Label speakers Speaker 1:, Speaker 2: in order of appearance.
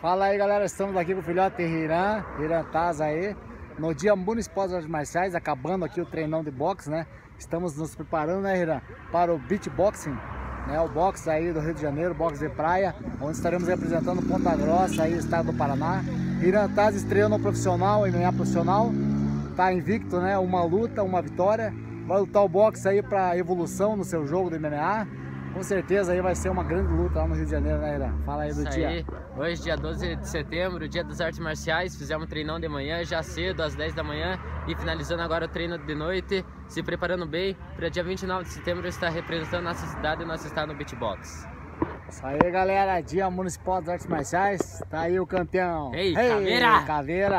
Speaker 1: Fala aí galera, estamos aqui com o filhote Hiran, Hiran Taz aí, no dia municipal das artes marciais, acabando aqui o treinão de boxe, né? Estamos nos preparando, né Hiran, para o beatboxing, né? O boxe aí do Rio de Janeiro, boxe de praia, onde estaremos representando Ponta Grossa aí, estado do Paraná. Hiran Taz estreou no profissional, MMA profissional, tá invicto, né? Uma luta, uma vitória, vai lutar o boxe aí para evolução no seu jogo do MMA. Com certeza aí vai ser uma grande luta lá no Rio de Janeiro, né, Irã? Fala aí do
Speaker 2: Isso
Speaker 1: dia.
Speaker 2: Aí. Hoje, dia 12 de setembro, dia das artes marciais, fizemos um treinão de manhã, já cedo, às 10 da manhã, e finalizando agora o treino de noite, se preparando bem para dia 29 de setembro estar representando nossa cidade e nosso estado no beatbox.
Speaker 1: Isso aí, galera, dia municipal das artes marciais, tá aí o campeão.
Speaker 2: Ei, Caveira!
Speaker 1: Caveira!